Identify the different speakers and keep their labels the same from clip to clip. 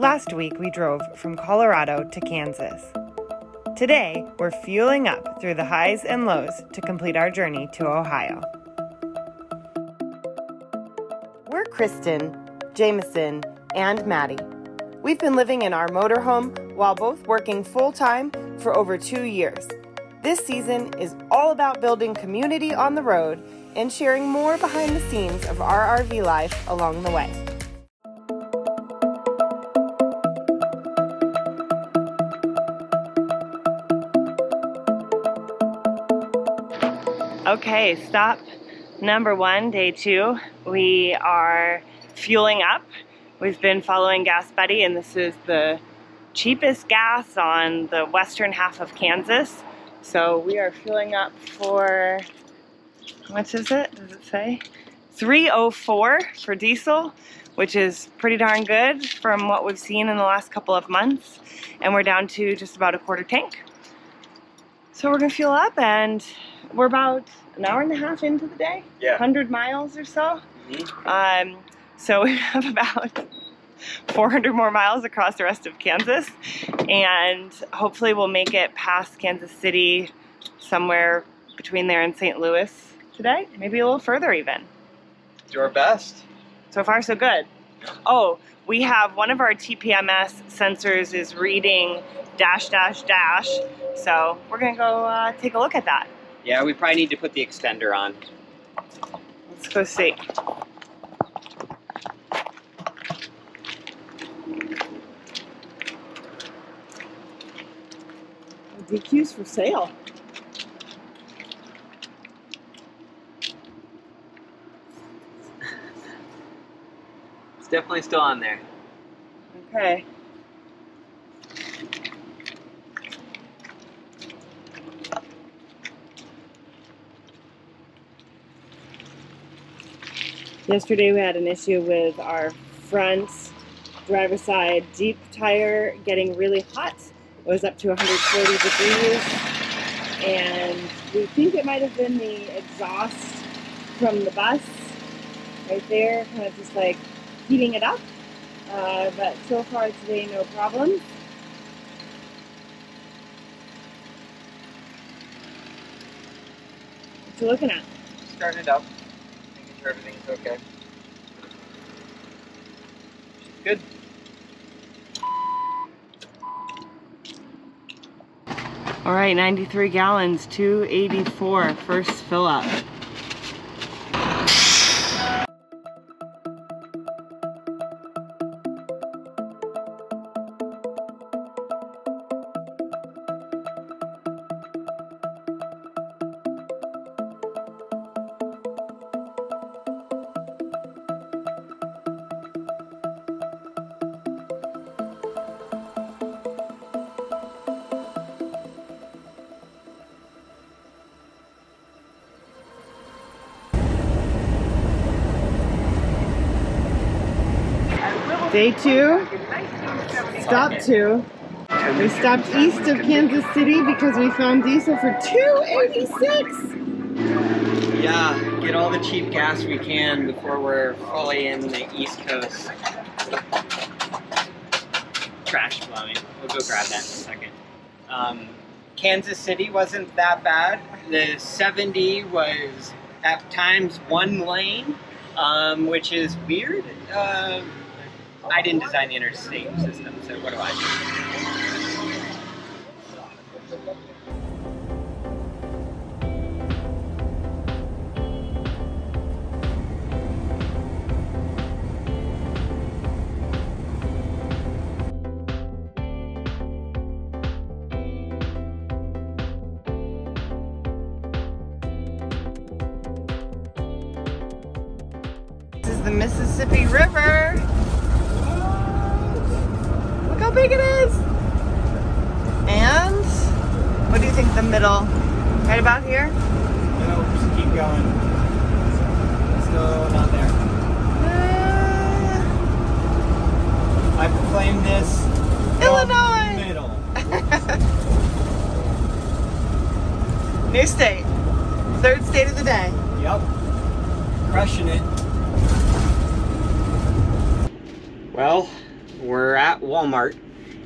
Speaker 1: Last week we drove from Colorado to Kansas. Today we're fueling up through the highs and lows to complete our journey to Ohio. We're Kristen, Jameson, and Maddie. We've been living in our motorhome while both working full time for over two years. This season is all about building community on the road and sharing more behind the scenes of our RV life along the way. Okay, stop number one, day two. We are fueling up. We've been following GasBuddy, and this is the cheapest gas on the western half of Kansas. So we are fueling up for, how much is it? Does it say? 304 for diesel, which is pretty darn good from what we've seen in the last couple of months. And we're down to just about a quarter tank. So we're gonna fuel up and we're about an hour and a half into the day.
Speaker 2: Yeah.
Speaker 1: 100 miles or so.
Speaker 2: Mhm.
Speaker 1: Um, so we have about 400 more miles across the rest of Kansas, and hopefully we'll make it past Kansas City, somewhere between there and St. Louis today, maybe a little further even.
Speaker 2: Do our best.
Speaker 1: So far, so good. Oh, we have one of our TPMS sensors is reading dash dash dash, so we're gonna go uh, take a look at that.
Speaker 2: Yeah, we probably need to put the extender on.
Speaker 1: Let's go see. DQ's for sale.
Speaker 2: Definitely still on there.
Speaker 1: Okay. Yesterday we had an issue with our front driver's side Jeep tire getting really hot. It was up to 140 degrees and we think it might have been the exhaust from the bus right there, kind of just like heating it up. Uh, but so far today, no problems. What you looking at?
Speaker 2: Starting it up. Making sure everything's okay. She's good.
Speaker 1: All right, 93 gallons, 284, first fill up. Day two, stop two. We stopped east of Kansas City because we found diesel for 286.
Speaker 2: Yeah, get all the cheap gas we can before we're fully in the East Coast. Trash blowing. We'll go grab that in a second. Um, Kansas City wasn't that bad. The 70 was at times one lane, um, which is weird. Uh, I didn't design the interstate system, so what do I do?
Speaker 1: This is the Mississippi River. Look how big it is. And what do you think the middle? Right about here?
Speaker 2: No, just keep going. Still not there.
Speaker 1: Uh,
Speaker 2: I proclaim this
Speaker 1: Illinois.
Speaker 2: middle.
Speaker 1: New state. Third state of the day.
Speaker 2: Yep. Crushing it. Well, we're at Walmart.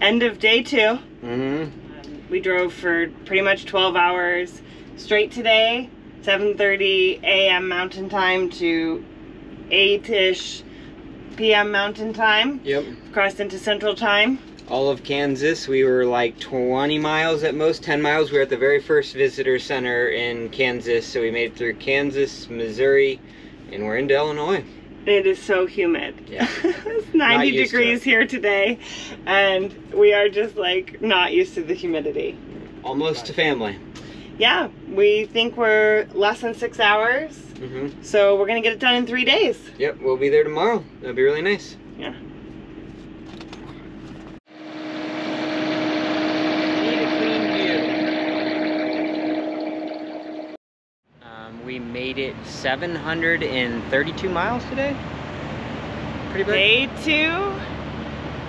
Speaker 1: End of day two.
Speaker 2: Mm-hmm.
Speaker 1: We drove for pretty much 12 hours straight today, 7.30 a.m. mountain time to 8-ish p.m. mountain time.
Speaker 2: Yep.
Speaker 1: Crossed into central time.
Speaker 2: All of Kansas, we were like 20 miles at most, 10 miles. We were at the very first visitor center in Kansas, so we made it through Kansas, Missouri, and we're into Illinois.
Speaker 1: It is so humid.
Speaker 2: Yeah.
Speaker 1: it's 90
Speaker 2: used to
Speaker 1: degrees
Speaker 2: it.
Speaker 1: here today, and we are just like not used to the humidity.
Speaker 2: Almost to family.
Speaker 1: Yeah, we think we're less than six hours,
Speaker 2: Mm-hmm.
Speaker 1: so we're gonna get it done in three days.
Speaker 2: Yep, we'll be there tomorrow. That'll be really nice.
Speaker 1: Yeah.
Speaker 2: Need a clean view. Um, we made it 732 miles today. Pretty big.
Speaker 1: Day two,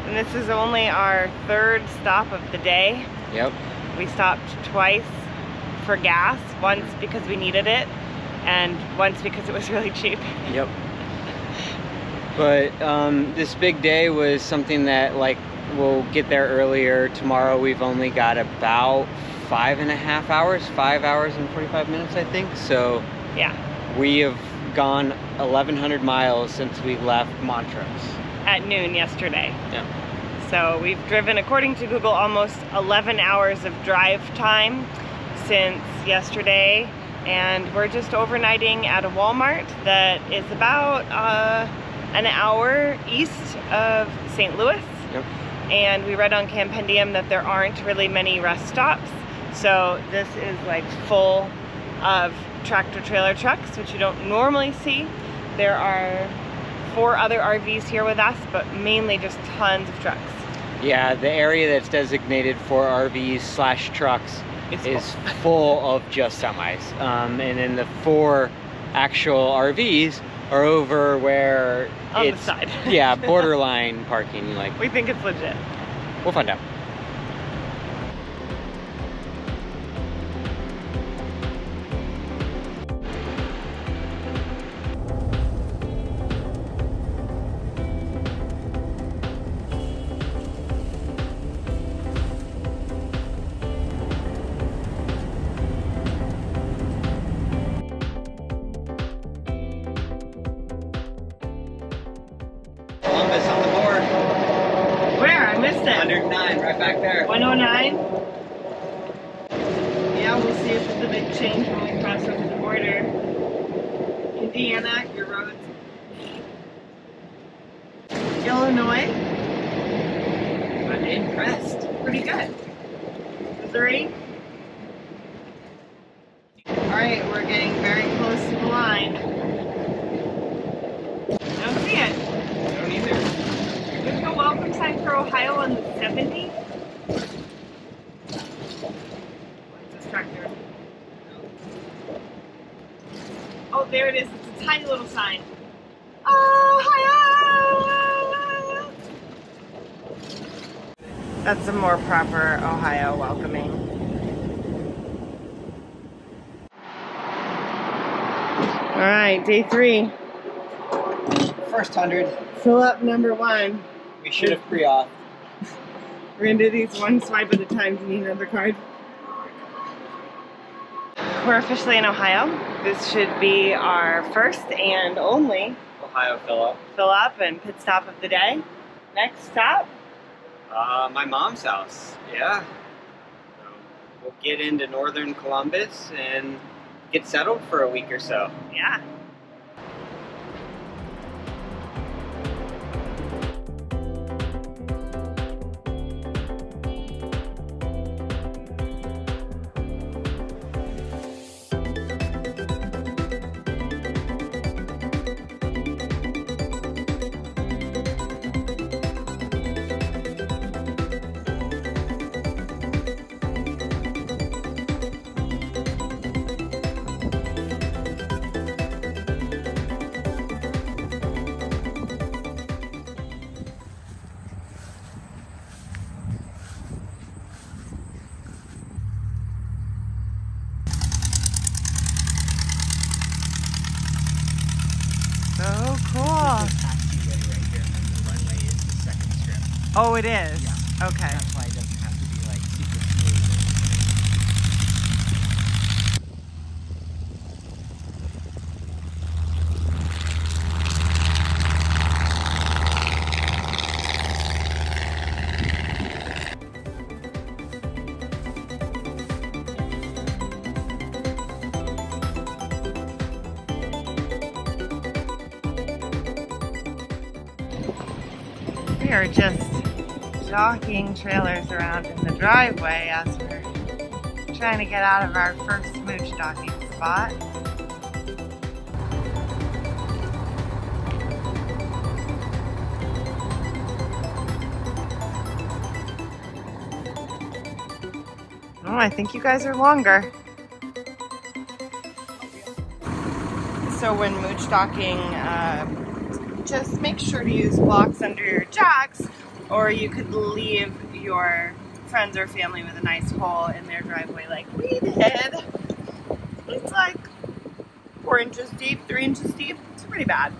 Speaker 1: and this is only our third stop of the day.
Speaker 2: Yep.
Speaker 1: We stopped twice for gas, once because we needed it, and once because it was really cheap.
Speaker 2: Yep. But um, this big day was something that like we'll get there earlier. Tomorrow we've only got about five and a half hours, five hours and 45 minutes, I think. So
Speaker 1: Yeah,
Speaker 2: we have gone 1,100 miles since we left Montrose.
Speaker 1: at noon yesterday.
Speaker 2: Yeah.
Speaker 1: So we've driven, according to Google, almost 11 hours of drive time since yesterday. And we're just overnighting at a Walmart that is about uh, an hour east of St. Louis.
Speaker 2: Yep.
Speaker 1: And we read on Campendium that there aren't really many rest stops. So this is like full of tractor trailer trucks, which you don't normally see. There are four other RVs here with us, but mainly just tons of trucks.
Speaker 2: Yeah, the area that's designated for RVs slash trucks
Speaker 1: It's
Speaker 2: is full of just semis. Um, and then the four actual RVs are over where
Speaker 1: on
Speaker 2: it's yeah borderline parking. Like
Speaker 1: we think it's legit.
Speaker 2: we'll find out. Columbus on the board.
Speaker 1: Where? I missed it.
Speaker 2: 109, right back there.
Speaker 1: 109? Yeah, we'll see if it's a big change when we cross over the border. Indiana, your roads. Illinois,
Speaker 2: I'm impressed.
Speaker 1: pretty good. Missouri. Alright, we're getting very close to the line. Don't see it.
Speaker 2: I don't either.
Speaker 1: There's no welcome sign for Ohio on the 70. What's this tractor? Oh, there it is. It's a tiny little sign. Ohio! Ah, ah. That's a more proper Ohio welcoming. All right, day three.
Speaker 2: First hundred.
Speaker 1: Fill up number one.
Speaker 2: We should have pre-off.
Speaker 1: We're gonna do these one swipe at a time. Do you need another card? We're officially in Ohio. This should be our first and only
Speaker 2: Ohio fill up.
Speaker 1: fill up and pit stop of the day. Next stop,
Speaker 2: Uh, my mom's house. Yeah. So we'll get into northern Columbus and get settled for a week or so.
Speaker 1: yeah. Oh, it is?
Speaker 2: Yeah.
Speaker 1: Okay.
Speaker 2: That's why it doesn't have to be like super smooth.
Speaker 1: We are just jockeying trailers around in the driveway as we're trying to get out of our first mooch docking spot. Oh, I think you guys are longer. So when mooch docking, uh, just make sure to use blocks under your jacks or you could leave your friends or family with a nice hole in their driveway like we did. It's like four inches deep, three inches deep. It's pretty bad.